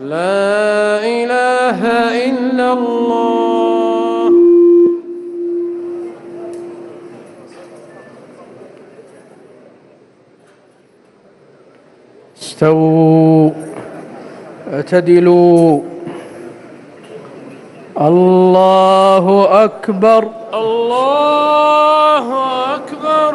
لا إله إلا الله. استووا اعتدلوا. الله أكبر. الله أكبر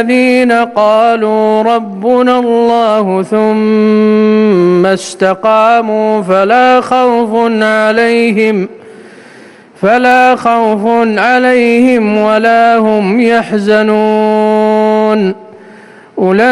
الذين قالوا ربنا الله ثم استقاموا فلا خوف عليهم فلا خوف عليهم ولا هم يحزنون. أولئك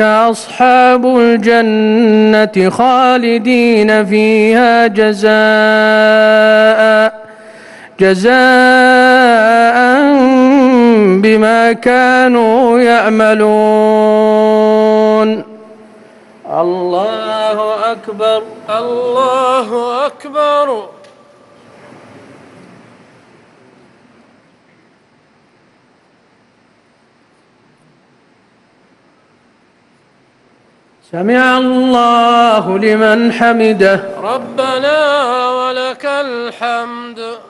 أصحاب الجنة خالدين فيها جزاءً جزاء بما كانوا يعملون. الله أكبر الله أكبر. سمع الله لمن حمده. ربنا ولك الحمد.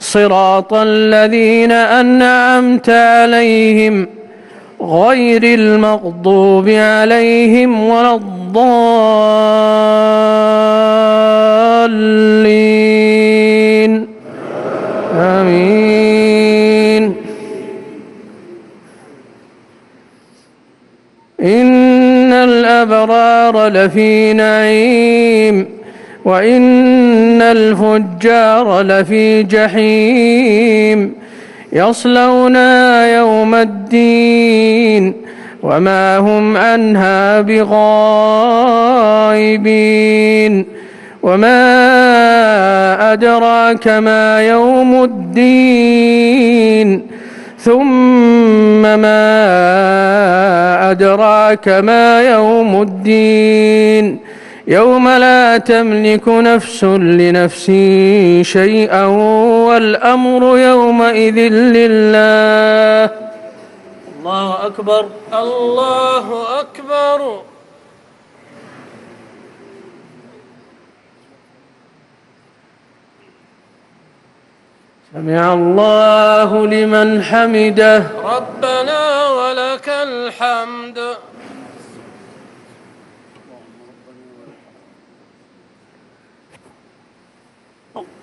صراط الذين أنعمت عليهم غير المغضوب عليهم ولا الضالين. آمين. إن الأبرار لفي نعيم. وإن الفجار لفي جحيم يصلونها يوم الدين وما هم عنها بغائبين وما أدراك ما يوم الدين ثم ما أدراك ما يوم الدين يوم لا تملك نفس لنفس شيئا والأمر يومئذ لله. الله أكبر الله أكبر. سمع الله لمن حمده. ربنا ولك الحمد.